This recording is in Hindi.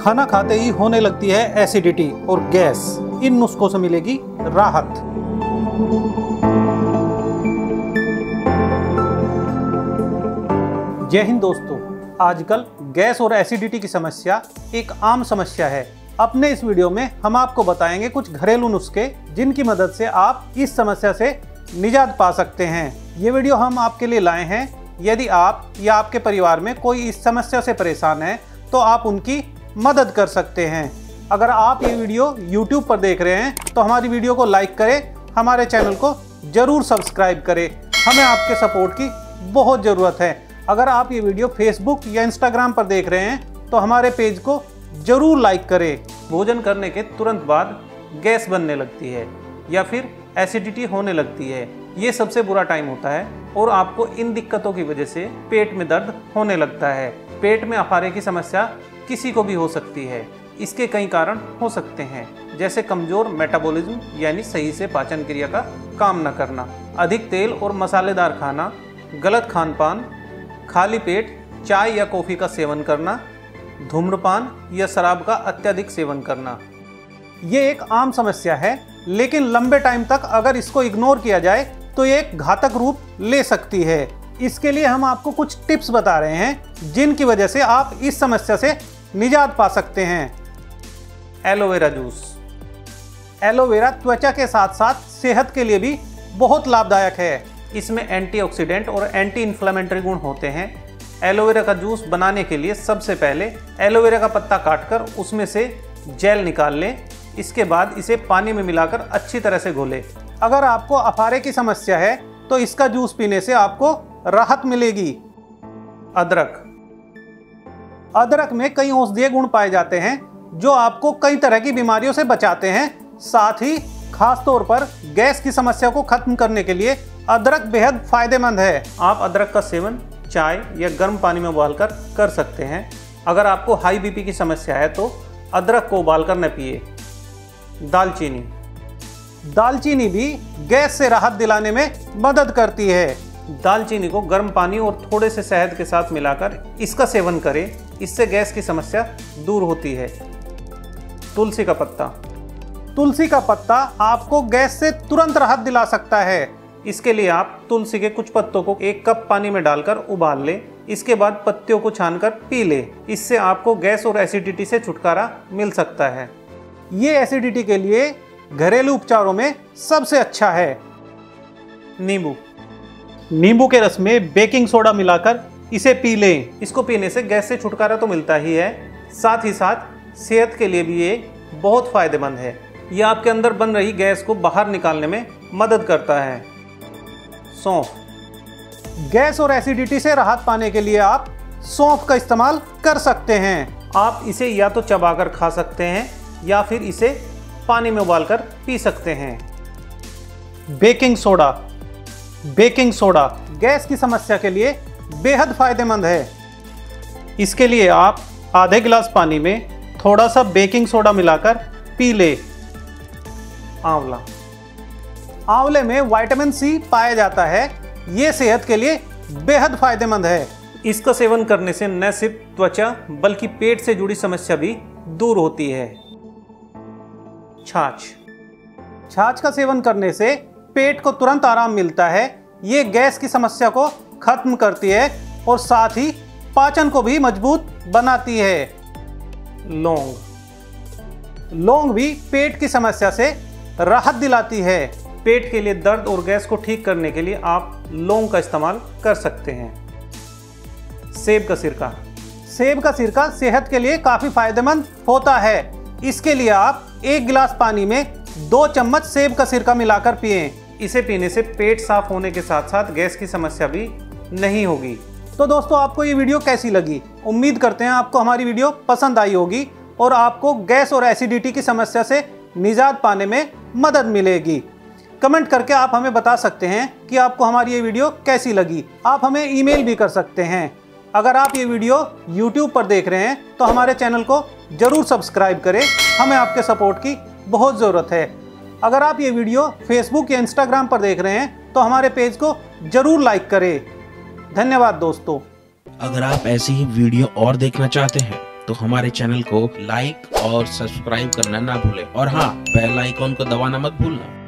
खाना खाते ही होने लगती है एसिडिटी और गैस। इन नुस्खों से मिलेगी राहत। जय हिंद दोस्तों, आजकल गैस और एसिडिटी की समस्या एक आम समस्या है। अपने इस वीडियो में हम आपको बताएँगे कुछ घरेलू नुस्खे जिनकी मदद से आप इस समस्या से निजात पा सकते हैं। ये वीडियो हम आपके लिए लाए हैं। यदि आप या आपके परिवार में कोई इस समस्या से परेशान है तो आप उनकी मदद कर सकते हैं। अगर आप ये वीडियो YouTube पर देख रहे हैं तो हमारी वीडियो को लाइक करें, हमारे चैनल को ज़रूर सब्सक्राइब करें। हमें आपके सपोर्ट की बहुत ज़रूरत है। अगर आप ये वीडियो फेसबुक या इंस्टाग्राम पर देख रहे हैं तो हमारे पेज को ज़रूर लाइक करें। भोजन करने के तुरंत बाद गैस बनने लगती है या फिर एसिडिटी होने लगती है। ये सबसे बुरा टाइम होता है और आपको इन दिक्कतों की वजह से पेट में दर्द होने लगता है। पेट में अफारे की समस्या किसी को भी हो सकती है। इसके कई कारण हो सकते हैं, जैसे कमज़ोर मेटाबॉलिज्म यानी सही से पाचन क्रिया का काम न करना, अधिक तेल और मसालेदार खाना, गलत खान पान खाली पेट, चाय या कॉफ़ी का सेवन करना, धूम्रपान या शराब का अत्यधिक सेवन करना। ये एक आम समस्या है, लेकिन लंबे टाइम तक अगर इसको इग्नोर किया जाए तो ये एक घातक रूप ले सकती है। इसके लिए हम आपको कुछ टिप्स बता रहे हैं, जिनकी वजह से आप इस समस्या से निजात पा सकते हैं। एलोवेरा जूस एलोवेरा त्वचा के साथ साथ सेहत के लिए भी बहुत लाभदायक है। इसमें एंटीऑक्सीडेंट और एंटी इन्फ्लेमेटरी गुण होते हैं। एलोवेरा का जूस बनाने के लिए सबसे पहले एलोवेरा का पत्ता काटकर उसमें से जेल निकाल लें। इसके बाद इसे पानी में मिलाकर अच्छी तरह से घोलें। अगर आपको अफारे की समस्या है तो इसका जूस पीने से आपको राहत मिलेगी। अदरक। अदरक में कई औषधीय गुण पाए जाते हैं जो आपको कई तरह की बीमारियों से बचाते हैं। साथ ही खास तौर पर गैस की समस्या को खत्म करने के लिए अदरक बेहद फ़ायदेमंद है। आप अदरक का सेवन चाय या गर्म पानी में उबालकर कर, कर सकते हैं। अगर आपको हाई बीपी की समस्या है तो अदरक को उबालकर न पिए। दालचीनी। दालचीनी भी गैस से राहत दिलाने में मदद करती है। दालचीनी को गर्म पानी और थोड़े से शहद के साथ मिलाकर इसका सेवन करें। इससे गैस की समस्या दूर होती है। तुलसी का पत्ता। तुलसी का पत्ता आपको गैस से तुरंत राहत दिला सकता है। इसके लिए आप तुलसी के कुछ पत्तों को एक कप पानी में डालकर उबाल लें। इसके बाद पत्तियों को छानकर पी लें। इससे आपको गैस और एसिडिटी से छुटकारा मिल सकता है। ये एसिडिटी के लिए घरेलू उपचारों में सबसे अच्छा है। नींबू। नींबू के रस में बेकिंग सोडा मिलाकर इसे पी लें। इसको पीने से गैस से छुटकारा तो मिलता ही है। साथ ही साथ सेहत के लिए भी ये बहुत फ़ायदेमंद है। यह आपके अंदर बन रही गैस को बाहर निकालने में मदद करता है। सौंफ। गैस और एसिडिटी से राहत पाने के लिए आप सौंफ का इस्तेमाल कर सकते हैं। आप इसे या तो चबाकर खा सकते हैं या फिर इसे पानी में उबालकर पी सकते हैं। Baking soda. Baking soda gas की समस्या के लिए बेहद फ़ायदेमंद है। इसके लिए आप आधे गिलास पानी में थोड़ा सा बेकिंग सोडा मिलाकर पी ले। आंवला। आंवले में विटामिन सी पाया जाता है। ये सेहत के लिए बेहद फ़ायदेमंद है। इसका सेवन करने से न सिर्फ़ त्वचा, बल्कि पेट से जुड़ी समस्या भी दूर होती है। छाछ। छाछ का सेवन करने से पेट को तुरंत आराम मिलता है। ये गैस की समस्या को खत्म करती है और साथ ही पाचन को भी मज़बूत बनाती है। लौंग। लौंग भी पेट की समस्या से राहत दिलाती है। पेट के लिए दर्द और गैस को ठीक करने के लिए आप लौंग का इस्तेमाल कर सकते हैं। सेब का सिरका। सेब का सिरका सेहत के लिए काफ़ी फ़ायदेमंद होता है। इसके लिए आप एक गिलास पानी में दो चम्मच सेब का सिरका मिलाकर पिए। इसे पीने से पेट साफ़ होने के साथ साथ गैस की समस्या भी नहीं होगी। तो दोस्तों, आपको ये वीडियो कैसी लगी? उम्मीद करते हैं आपको हमारी वीडियो पसंद आई होगी और आपको गैस और एसिडिटी की समस्या से निजात पाने में मदद मिलेगी। कमेंट करके आप हमें बता सकते हैं कि आपको हमारी ये वीडियो कैसी लगी। आप हमें ईमेल भी कर सकते हैं। अगर आप ये वीडियो YouTube पर देख रहे हैं तो हमारे चैनल को ज़रूर सब्सक्राइब करें। हमें आपके सपोर्ट की बहुत ज़रूरत है। अगर आप ये वीडियो फेसबुक या इंस्टाग्राम पर देख रहे हैं तो हमारे पेज को ज़रूर लाइक करें। धन्यवाद दोस्तों। अगर आप ऐसी ही वीडियो और देखना चाहते हैं तो हमारे चैनल को लाइक और सब्सक्राइब करना ना भूलें। और हाँ बेल आइकॉन को दबाना मत भूलना।